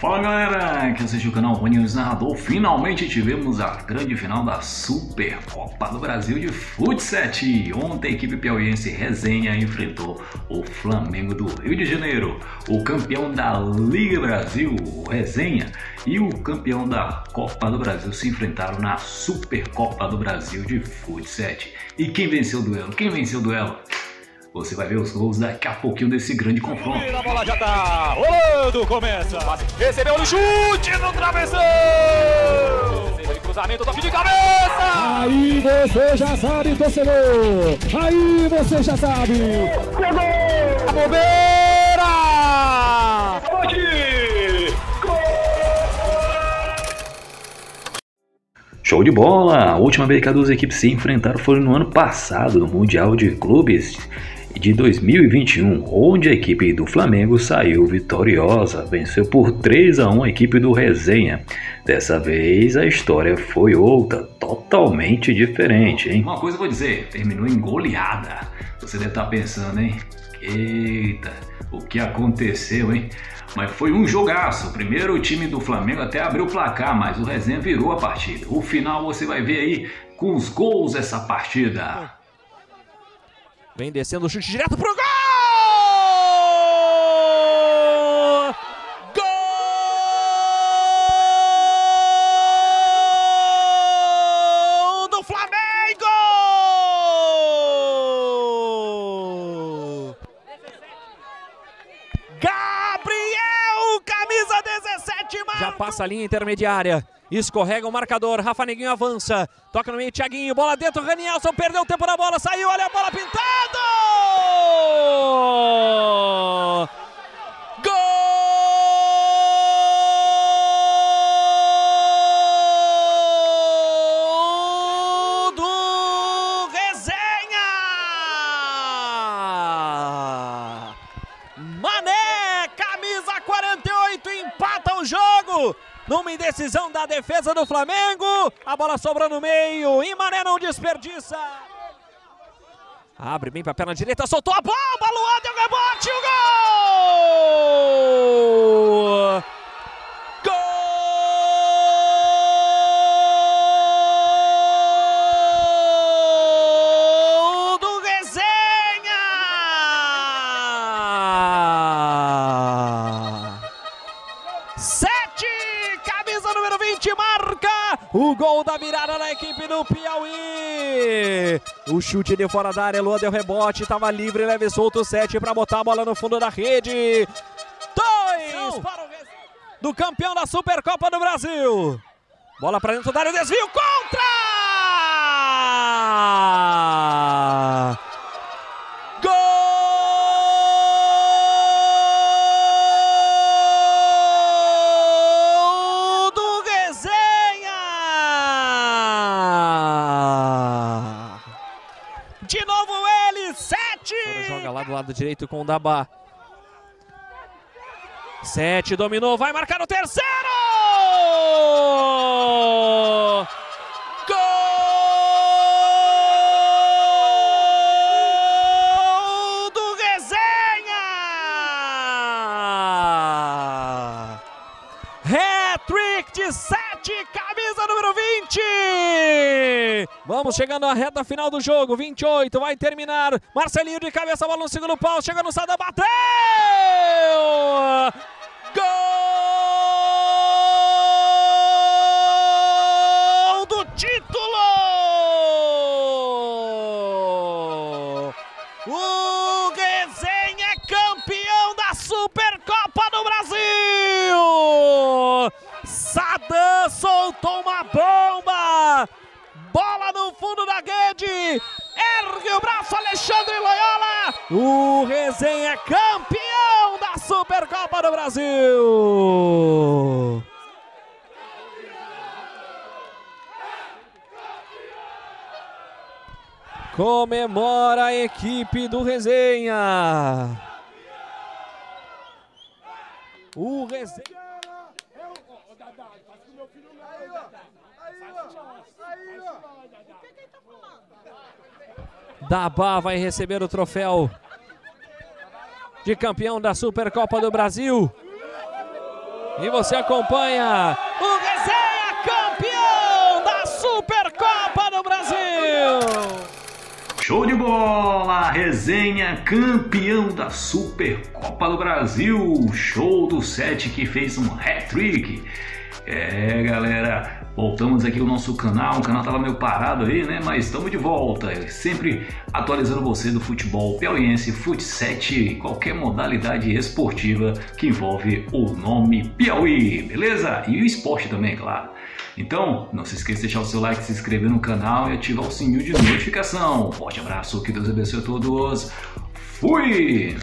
Fala galera, que assiste o canal Rony News Narrador. Finalmente tivemos a grande final da Supercopa do Brasil de Futsal. Ontem a equipe piauiense Resenha enfrentou o Flamengo do Rio de Janeiro. O campeão da Liga Brasil, o Resenha, e o campeão da Copa do Brasil se enfrentaram na Supercopa do Brasil de Futsal. E quem venceu o duelo? Quem venceu o duelo? Você vai ver os gols daqui a pouquinho desse grande confronto. E a bola já tá rolando, começa. Recebeu no chute no travessão. Recebeu cruzamento, toque de cabeça. Aí você já sabe, torcedor. Aí você já sabe. Pegou! A bobeira! Pode! Show de bola! A última vez que as duas equipes se enfrentaram foi no ano passado, no Mundial de Clubes de 2021, onde a equipe do Flamengo saiu vitoriosa, venceu por 3 a 1 a equipe do Resenha. Dessa vez a história foi outra, totalmente diferente, hein? Uma coisa eu vou dizer, terminou em goleada. Você deve estar pensando, hein? Eita, o que aconteceu, hein? Mas foi um jogaço. Primeiro time do Flamengo até abriu o placar, mas o Resenha virou a partida. O final você vai ver aí com os gols dessa partida. Vem descendo o chute direto pro gol! Gol do Flamengo! Gabriel, camisa 17, marca. Já passa a linha intermediária. Escorrega o marcador, Rafa Neguinho avança, toca no meio, Thiaguinho, bola dentro, Ranielson perdeu o tempo da bola, saiu, olha a bola pintada! Numa indecisão da defesa do Flamengo. A bola sobrou no meio e Mané não desperdiça. Abre bem para a perna direita, soltou a bomba, Luan deu rebote, o gol! O gol da virada da equipe do Piauí. O chute de fora da área, Luan deu rebote, estava livre, leve solto, sete para botar a bola no fundo da rede. Dois para o do campeão da Supercopa do Brasil. Bola para dentro da área, desvio contra! De novo ele, sete! Joga lá do lado direito com o Dabá. Sete dominou, vai marcar o terceiro! Gol do Resenha! Hat-trick de sete, camisa número 20! Vamos chegando à reta final do jogo, 28, vai terminar. Marcelinho de cabeça, bola no segundo pau, chega no Sadam, bateu! Gol do título! O Resenha é campeão da Supercopa do Brasil! Sadam soltou uma bomba! Bola no fundo da rede! Ergue o braço, Alexandre Loyola! O Resenha é campeão da Supercopa do Brasil! Comemora a equipe do Resenha! O Resenha. Dabá vai receber o troféu de campeão da Supercopa do Brasil. E você acompanha o Resenha campeão da Supercopa do Brasil. Show de bola! Resenha campeão da Supercopa do Brasil. Show do 7 que fez um hat-trick. É, galera, voltamos aqui ao nosso canal. O canal tava meio parado aí, né? Mas estamos de volta. Sempre atualizando você do futebol piauiense, fut 7, qualquer modalidade esportiva que envolve o nome Piauí, beleza? E o esporte também, claro. Então, não se esqueça de deixar o seu like, se inscrever no canal e ativar o sininho de notificação. Forte abraço, que Deus abençoe a todos. Fui!